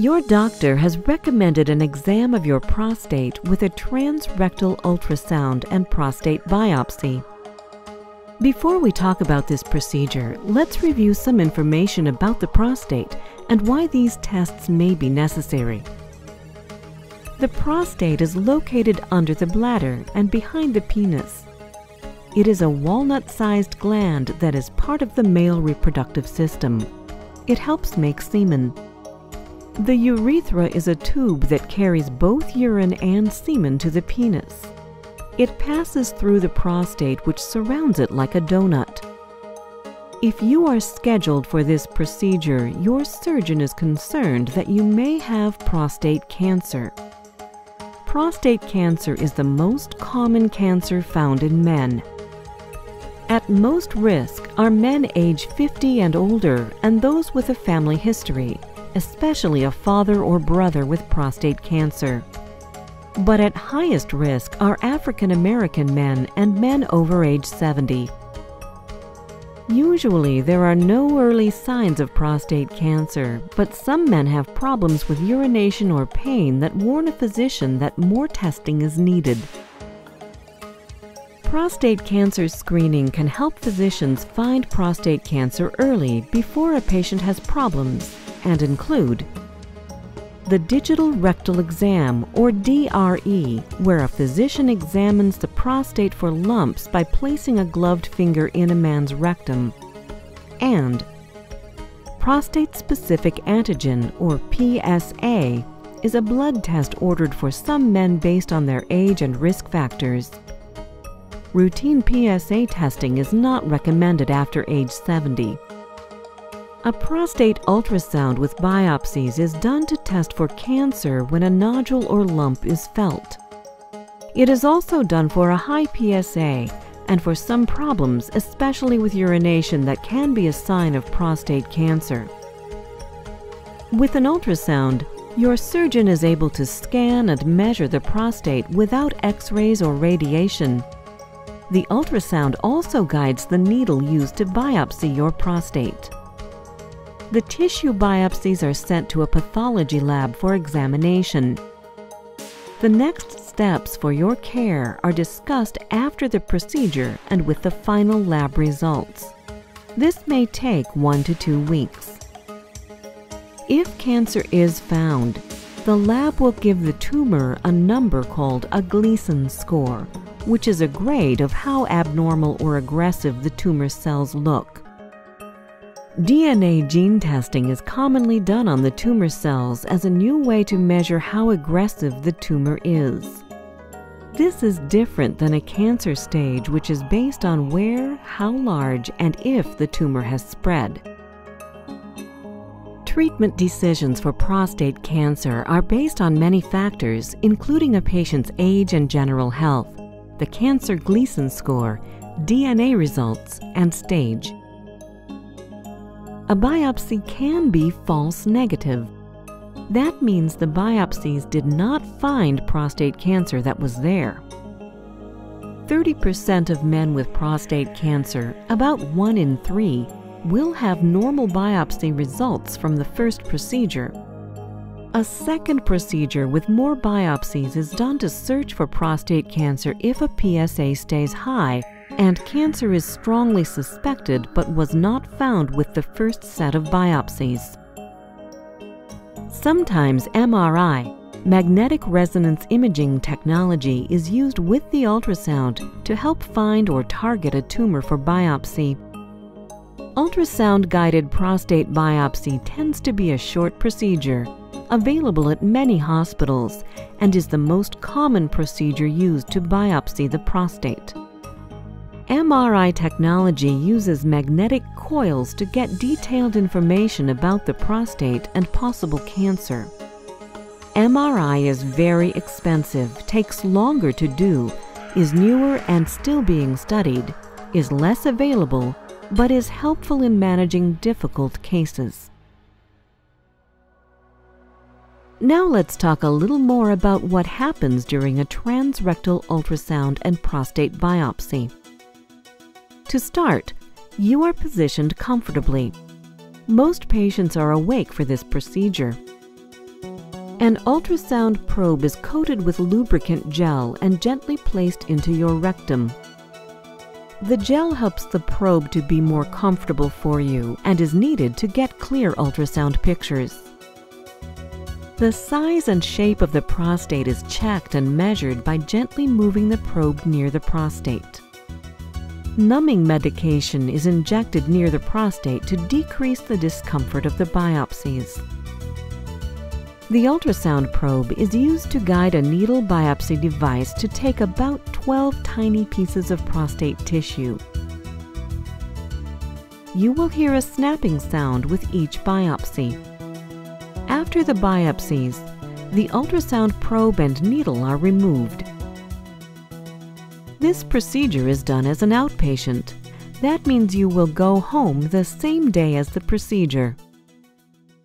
Your doctor has recommended an exam of your prostate with a transrectal ultrasound and prostate biopsy. Before we talk about this procedure, let's review some information about the prostate and why these tests may be necessary. The prostate is located under the bladder and behind the penis. It is a walnut sized gland that is part of the male reproductive system. It helps make semen. The urethra is a tube that carries both urine and semen to the penis. It passes through the prostate, which surrounds it like a donut. If you are scheduled for this procedure, your surgeon is concerned that you may have prostate cancer. Prostate cancer is the most common cancer found in men. At most risk are men age 50 and older and those with a family history, especially a father or brother with prostate cancer. But at highest risk are African American men and men over age 70. Usually, there are no early signs of prostate cancer, but some men have problems with urination or pain that warn a physician that more testing is needed. Prostate cancer screening can help physicians find prostate cancer early before a patient has problems and include the digital rectal exam, or DRE, where a physician examines the prostate for lumps by placing a gloved finger in a man's rectum, and prostate specific antigen, or PSA, is a blood test ordered for some men based on their age and risk factors. Routine PSA testing is not recommended after age 70. A prostate ultrasound with biopsies is done to test for cancer when a nodule or lump is felt. It is also done for a high PSA and for some problems, especially with urination, that can be a sign of prostate cancer. With an ultrasound, your surgeon is able to scan and measure the prostate without x rays or radiation. The ultrasound also guides the needle used to biopsy your prostate. The tissue biopsies are sent to a pathology lab for examination. The next steps for your care are discussed after the procedure and with the final lab results. This may take one to two weeks. If cancer is found, the lab will give the tumor a number called a Gleason score, which is a grade of how abnormal or aggressive the tumor cells look. DNA gene testing is commonly done on the tumor cells as a new way to measure how aggressive the tumor is. This is different than a cancer stage, which is based on where, how large, and if the tumor has spread. Treatment decisions for prostate cancer are based on many factors, including a patient's age and general health, the Cancer Gleason score, DNA results, and stage a biopsy can be false negative. That means the biopsies did not find prostate cancer that was there. 30% of men with prostate cancer, about 1 in 3, will have normal biopsy results from the first procedure. A second procedure with more biopsies is done to search for prostate cancer if a PSA stays high and cancer is strongly suspected but was not found with the first set of biopsies. Sometimes MRI, magnetic resonance imaging technology, is used with the ultrasound to help find or target a tumor for biopsy. Ultrasound guided prostate biopsy tends to be a short procedure, available at many hospitals, and is the most common procedure used to biopsy the prostate. MRI technology uses magnetic coils to get detailed information about the prostate and possible cancer. MRI is very expensive, takes longer to do, is newer and still being studied, is less available, but is helpful in managing difficult cases. Now let's talk a little more about what happens during a transrectal ultrasound and prostate biopsy. To start, you are positioned comfortably. Most patients are awake for this procedure. An ultrasound probe is coated with lubricant gel and gently placed into your rectum. The gel helps the probe to be more comfortable for you and is needed to get clear ultrasound pictures. The size and shape of the prostate is checked and measured by gently moving the probe near the prostate. Numbing medication is injected near the prostate to decrease the discomfort of the biopsies. The ultrasound probe is used to guide a needle biopsy device to take about 12 tiny pieces of prostate tissue. You will hear a snapping sound with each biopsy. After the biopsies, the ultrasound probe and needle are removed. This procedure is done as an outpatient. That means you will go home the same day as the procedure.